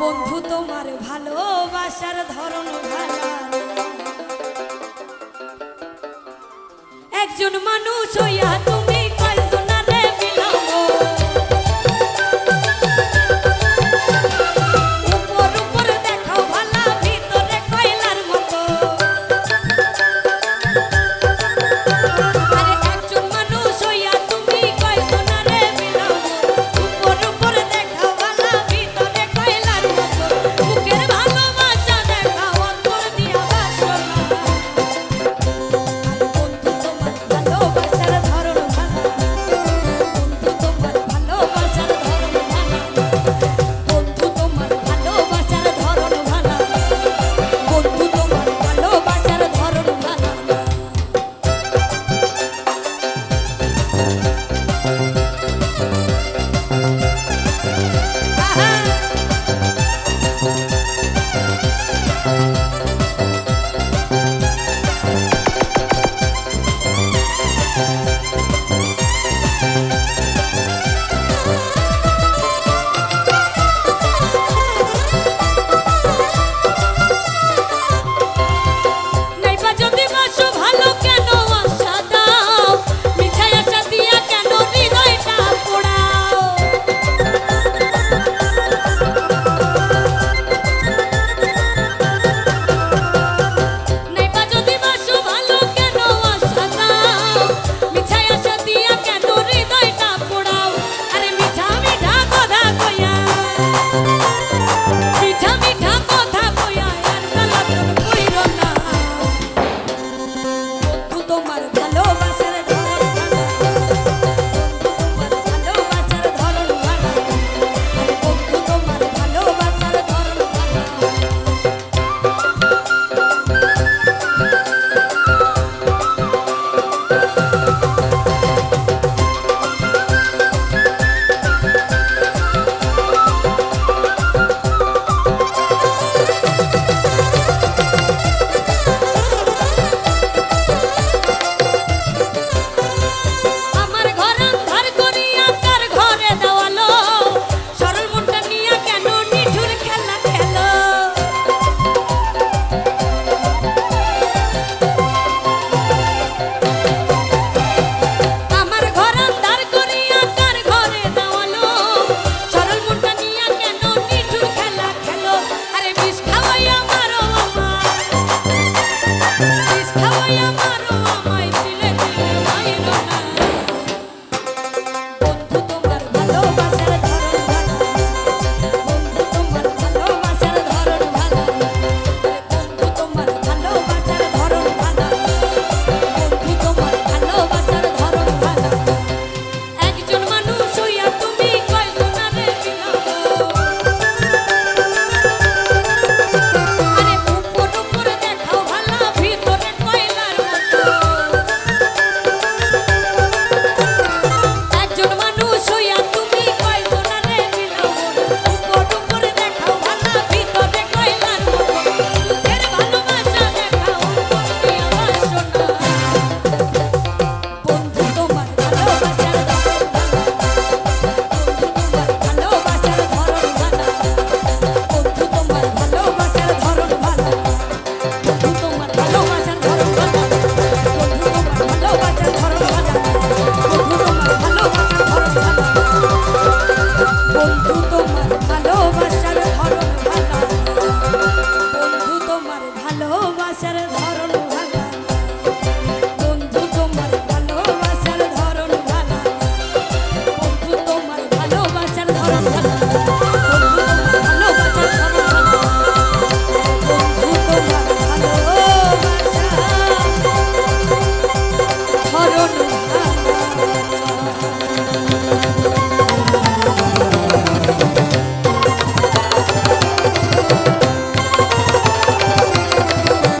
বন্ধু তোমার ভালোবাসার ধরন ভালো। একজন মানুষ হইয়া তুমি